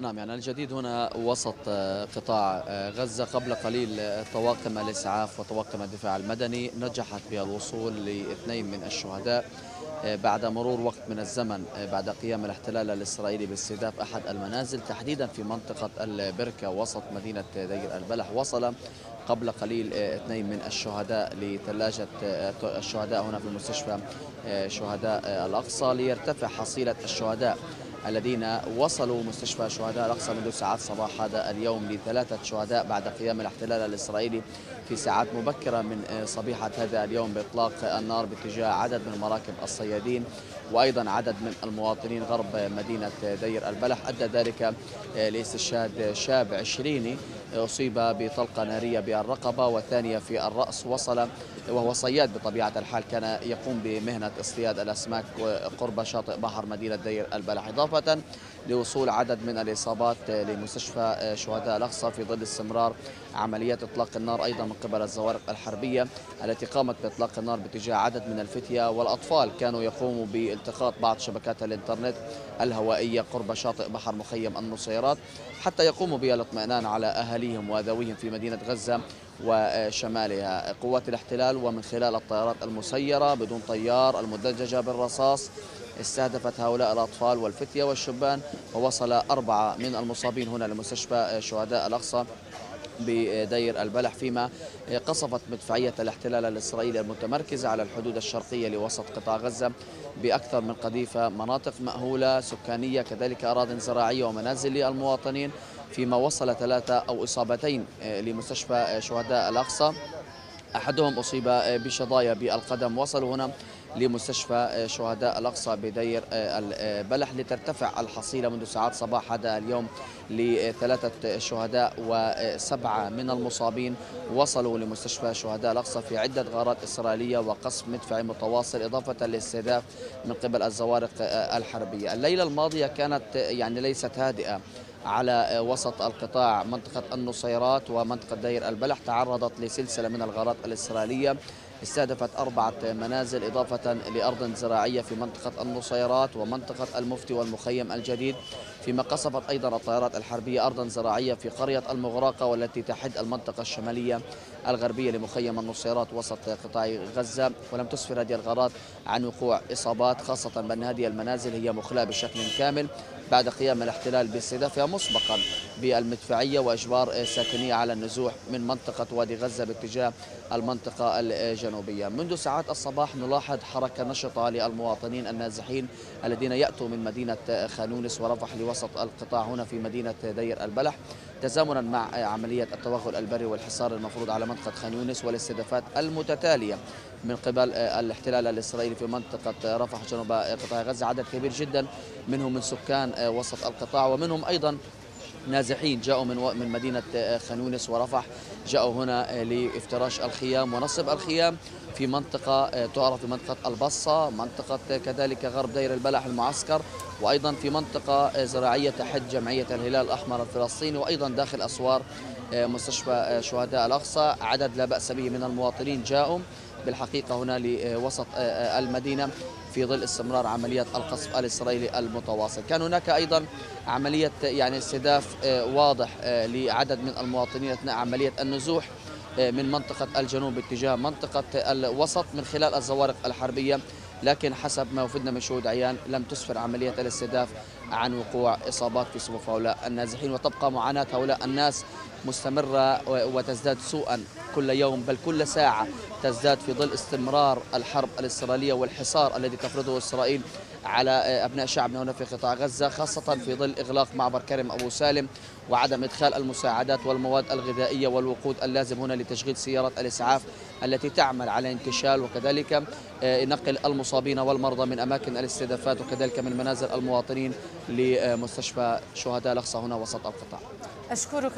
نعم يعني الجديد هنا وسط قطاع غزة. قبل قليل طواقم الإسعاف وطواقم الدفاع المدني. نجحت بالوصول لاثنين من الشهداء بعد مرور وقت من الزمن بعد قيام الاحتلال الإسرائيلي باستهداف أحد المنازل تحديدا في منطقة البركة وسط مدينة دير البلح. وصل قبل قليل اثنين من الشهداء لثلاجة الشهداء هنا في مستشفى شهداء الأقصى. ليرتفع حصيلة الشهداء الذين وصلوا مستشفى شهداء الأقصى منذ ساعات صباح هذا اليوم لثلاثة شهداء بعد قيام الاحتلال الإسرائيلي في ساعات مبكرة من صبيحة هذا اليوم بإطلاق النار باتجاه عدد من مراكب الصيادين وأيضا عدد من المواطنين غرب مدينة دير البلح. أدى ذلك لإستشهاد شاب عشريني أصيب بطلقة نارية بالرقبة والثانية في الرأس وصل وهو صياد بطبيعة الحال كان يقوم بمهنة اصطياد الأسماك قرب شاطئ بحر مدينة دير البلح إضافة لوصول عدد من الإصابات لمستشفى شهداء الأقصى في ظل استمرار عمليات إطلاق النار أيضا من قبل الزوارق الحربية التي قامت بإطلاق النار باتجاه عدد من الفتية والأطفال. كانوا يقوموا بالتقاط بعض شبكات الإنترنت الهوائية قرب شاطئ بحر مخيم النصيرات حتى يقوموا بالاطمئنان على أهاليهم وذويهم في مدينة غزة وشمالها. قوات الاحتلال ومن خلال الطيارات المسيرة بدون طيار المدججة بالرصاص استهدفت هؤلاء الأطفال والفتية والشبان ووصل أربعة من المصابين هنا لمستشفى شهداء الأقصى. بدير البلح فيما قصفت مدفعية الاحتلال الإسرائيلي المتمركزة على الحدود الشرقية لوسط قطاع غزة بأكثر من قذيفة مناطق مأهولة سكانية كذلك أراضٍ زراعية ومنازل للمواطنين فيما وصل ثلاثة أو إصابتين لمستشفى شهداء الأقصى. أحدهم أصيب بشظايا بالقدم. وصلوا هنا لمستشفى شهداء الأقصى بدير البلح لترتفع الحصيلة منذ ساعات صباح. هذا اليوم لثلاثة شهداء وسبعة من المصابين وصلوا لمستشفى شهداء الأقصى في عدة غارات إسرائيلية وقصف مدفعي متواصل إضافة لاستهداف من قبل الزوارق الحربية. الليلة الماضية كانت يعني ليست هادئة على وسط القطاع. منطقة النصيرات ومنطقة دير البلح تعرضت لسلسلة من الغارات الإسرائيلية استهدفت أربعة منازل إضافة لأرض زراعية في منطقة النصيرات ومنطقة المفتي والمخيم الجديد. فيما قصفت أيضا الطائرات الحربية أرضا زراعية في قرية المغراقة والتي تحد المنطقة الشمالية الغربية لمخيم النصيرات وسط قطاع غزة ولم تسفر هذه الغارات عن وقوع إصابات خاصة بأن هذه المنازل هي مخلاة بشكل كامل بعد قيام الاحتلال باستهدافها مسبقا بالمدفعية وإجبار ساكنية على النزوح من منطقة وادي غزة باتجاه المنطقة الجنوبية. منذ ساعات الصباح نلاحظ حركة نشطة للمواطنين النازحين الذين يأتوا من مدينة خانونس ورفح لوسط القطاع هنا في مدينة دير البلح. تزامنا مع عملية التوغل البري والحصار المفروض على منطقة خان يونس والاستهدافات المتتالية. من قبل الاحتلال الإسرائيلي في منطقة رفح جنوب قطاع غزة عدد كبير جدا منهم من سكان وسط القطاع ومنهم أيضا نازحين. جاءوا من من مدينة خانونس ورفح. جاءوا هنا لافتراش الخيام ونصب الخيام في منطقة تعرف بمنطقة البصة. منطقة كذلك غرب دير البلح المعسكر. وأيضا في منطقة زراعية تحت جمعية الهلال الأحمر الفلسطيني. وأيضا داخل أسوار مستشفى شهداء الأقصى. عدد لا بأس به من المواطنين جاءوا. بالحقيقة هنا لوسط المدينة. في ظل استمرار عمليات القصف الإسرائيلي المتواصل. كان هناك أيضا عملية يعني استهداف واضح لعدد من المواطنين أثناء عملية النزوح من منطقة الجنوب باتجاه منطقة الوسط من خلال الزوارق الحربية. لكن حسب ما وفدنا من شهود عيان لم تسفر عملية الاستهداف عن وقوع إصابات في صفوف هؤلاء النازحين وتبقى معاناة هؤلاء الناس مستمرة وتزداد سوءا كل يوم بل كل ساعة تزداد في ظل استمرار الحرب الإسرائيلية والحصار الذي تفرضه إسرائيل على أبناء شعبنا هنا في قطاع غزة خاصة في ظل إغلاق معبر كرم أبو سالم وعدم إدخال المساعدات والمواد الغذائية والوقود اللازم هنا لتشغيل سيارة الإسعاف التي تعمل على انتشال وكذلك نقل المصابين والمرضى من أماكن الاستهدافات وكذلك من منازل المواطنين لمستشفى شهداء الأقصى هنا وسط القطاع. أشكرك